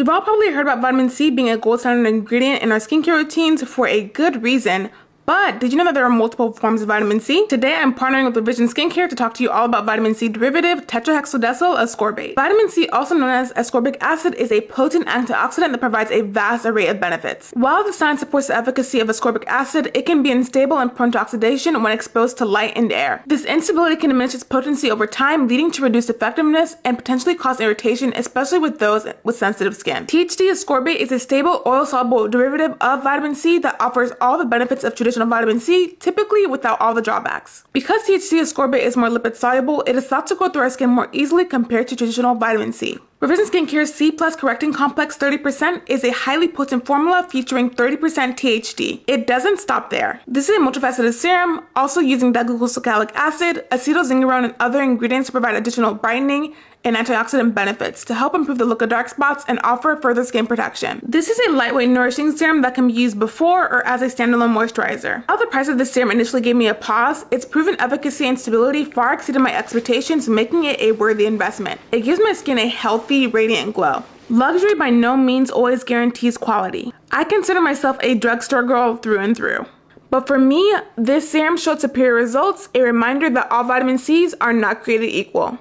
We've all probably heard about vitamin C being a gold standard ingredient in our skincare routines for a good reason, but did you know that there are multiple forms of vitamin C? Today I'm partnering with Revision Skincare to talk to you all about vitamin C derivative tetrahexyldecyl ascorbate. Vitamin C, also known as ascorbic acid, is a potent antioxidant that provides a vast array of benefits. While the science supports the efficacy of ascorbic acid, it can be unstable and prone to oxidation when exposed to light and air. This instability can diminish its potency over time, leading to reduced effectiveness and potentially cause irritation, especially with those with sensitive skin. THD ascorbate is a stable oil-soluble derivative of vitamin C that offers all the benefits of traditional vitamin C, typically without all the drawbacks. Because THD ascorbate is more lipid soluble, it is thought to go through our skin more easily compared to traditional vitamin C. Revision Skincare's C Plus Correcting Complex 30% is a highly potent formula featuring 30% THD. It doesn't stop there. This is a multifaceted serum, also using diglycolic acid, acetyl zingerone, and other ingredients to provide additional brightening, and antioxidant benefits to help improve the look of dark spots and offer further skin protection. This is a lightweight nourishing serum that can be used before or as a standalone moisturizer. While the price of this serum initially gave me a pause, its proven efficacy and stability far exceeded my expectations, making it a worthy investment. It gives my skin a radiant glow. Luxury by no means always guarantees quality. I consider myself a drugstore girl through and through. But for me, this serum showed superior results, a reminder that all vitamin C's are not created equal.